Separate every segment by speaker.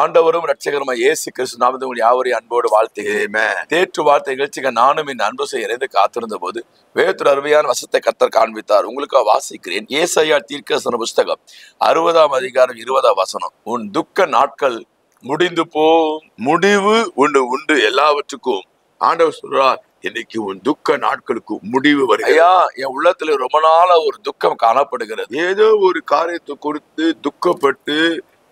Speaker 1: ஆண்டவரும் ரட்சகருமாய் இயேசு கிறிஸ்து நாமத்தை உங்கள் யாவரையும் அன்போடு வாழ்த்துகிறேன். தேற்று வார்த்தை நிகழ்ச்சிக்கு நானும் இந்த அன்பு செய்ய இணைந்து காத்திருந்த போது வேதத்தில் அருமையான வசத்தை கத்தர் காண்பித்தார். உங்களுக்கு வாசிக்கிறேன். ஏசையா தீர்க்கசன புஸ்தகம் அறுபதாம் அதிகாரம் இருபதாம் வசனம். உன் துக்க நாட்கள் முடிந்து போ முடிவு உண்டு உண்டு எல்லாவற்றுக்கும் ஆண்டவர் சொல்றார் இன்னைக்கு உன் துக்க நாட்களுக்கு முடிவு வருகிறது. ஐயா என் உள்ளத்துல ரொம்ப நாளா ஒரு துக்கம் காணப்படுகிறது. ஏதோ ஒரு காரியத்தை குறித்து துக்கப்பட்டு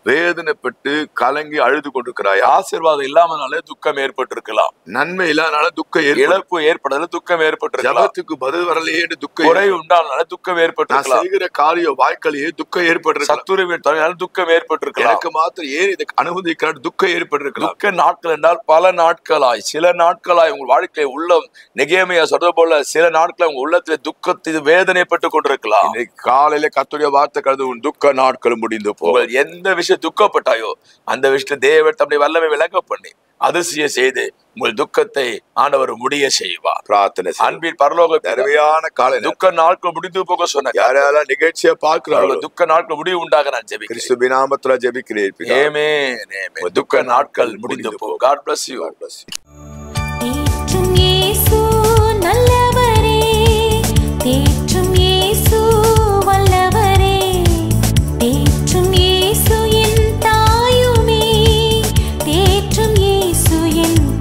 Speaker 1: வேதனைப்பட்டு கலங்கி அழுது கொண்டிருக்கிறாய். ஆசீர்வாதம் இல்லாமனாலே துக்கம் ஏற்பட்டிருக்கலாம். நன்மை இல்லாதனால துக்கம் இழப்பு ஏற்படுறதுல துக்கம் ஏற்பட்டிருக்கலாம். ஜபத்துக்கு பதில் வரலையே துக்கம் குறை உண்டானால துக்கம் ஏற்பட்டிருக்கலாம். செய்கிற காரிய வாய்க்கலையே துக்கம் ஏற்பட்டிருக்கலாம். சத்துருவின் தொழிலால துக்கம் ஏற்பட்டிருக்கலாம். எனக்கு மாத்திரம் ஏன் இதை அனுமதிக்கிறார் துக்கம் ஏற்பட்டிருக்கலாம். துக்க நாட்கள் என்றால் பல நாட்களாய் சில நாட்களாய் உங்கள் வாழ்க்கையை உள்ளம் நெகேமையா சொல்றது போல சில நாட்கள் உங்க உள்ளத்துல துக்கத்தில் வேதனைப்பட்டு கொண்டிருக்கலாம். காலையில கத்துடைய வார்த்தை கலந்து உன் துக்க நாட்கள் முடிந்து போகும் எந்த விஷயம் துக்கப்பட்டாயோ அந்த விஷயத்தை தேவன் தம்முடைய வல்லமை விளங்க பண்ணி அதிசயம் செய்து உங்கள் துக்கத்தை ஆண்டவர் முடிய செய்வார். பிரார்த்தனை அன்பின் பரலோக அருமையான காலை துக்க நாட்கள் முடிந்து போக சொன்ன யாரெல்லாம் நிகழ்ச்சியை பார்க்கிறார்கள் துக்க நாட்கள் முடிவு உண்டாக நான் ஜெபிக்கிறேன். கிறிஸ்து நாமத்துல ஜெபிக்கிறேன் ஏமே துக்க நாட்கள் முடிந்து போ God bless you Yesu N